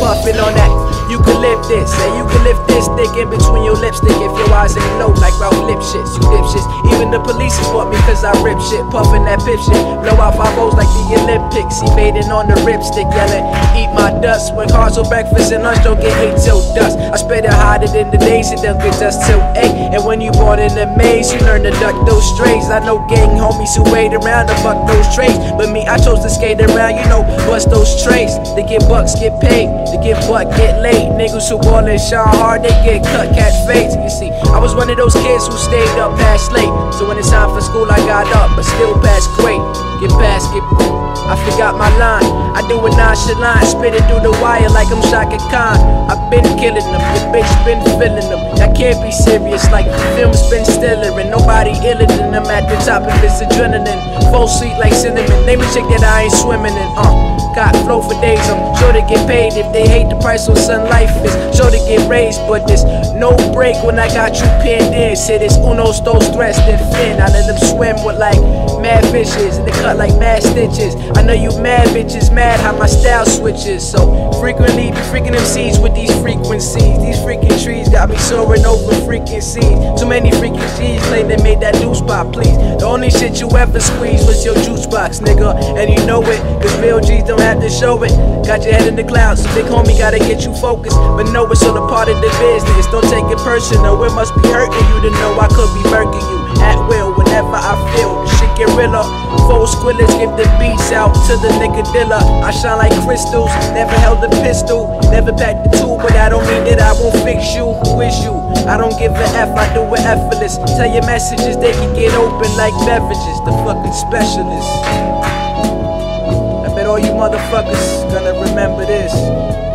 Puffin' on that eucalyptus. Say eucalyptus stick in between your lipstick if your eyes ain't low like Ralph Lipschitz. You dipshits. Even the police support me cause I rip shit. Puffin' that pip shit. Blow out five O's like the Olympics. He made on the ripstick yelling, eat my dust. When cars for breakfast and lunch don't get ate till dust. I spit it hotter than the days it don't get dust till eight. And when you born in the maze, you learn to duck those strays. I know gang homies who wait around to fuck those trays. But me, I chose to skate around, you know, bust those trays. To get bucks, get paid. To get buck, get laid. Niggas who ball and shine hard, they get cut, catch fades. You see, I was one of those kids who stayed up past late. So when it's time for school, I got up, but still past great. Get past, get. I forgot my line. I do it nonchalant, spit it through the wire like I'm Chaka Khan. I've been killing them, the bitch been filling them. That can't be serious, like the film's Ben Stiller, and nobody iller than them at the top of this adrenaline. Full sweet like cinnamon. Name a chick that I ain't swimming in. Uh. Got flow for days, I'm sure to get paid if they hate the price on Sun Life is sure to get raised, but there's no break when I got you pinned in. Say this uno dos tres then fin. I let them swim with like mad fishes and they cut like mad stitches. I know you mad bitches mad how my style switches. So frequently be freaking them seeds with these frequencies. These freaking trees got me soaring over freaking seeds. Too many freaking G's lately made that juice pop, please. The only shit you ever squeeze was your juice box, nigga. And you know it, cause real G's don't have to show it. Got your head in the clouds, big homie gotta get you focused. But know it's all a part of the business. Don't take it personal, it must be hurting you to know I could be murking you at will whenever I feel. The shit get realer. Four squillers give the beats out to the nigga dealer. I shine like crystals, never held a pistol, never packed the tool, but I don't mean that I won't fix you. Who is you? I don't give a F, I do it effortless. Tell your messages, they can get open like beverages. The fucking specialist motherfuckers gonna remember this.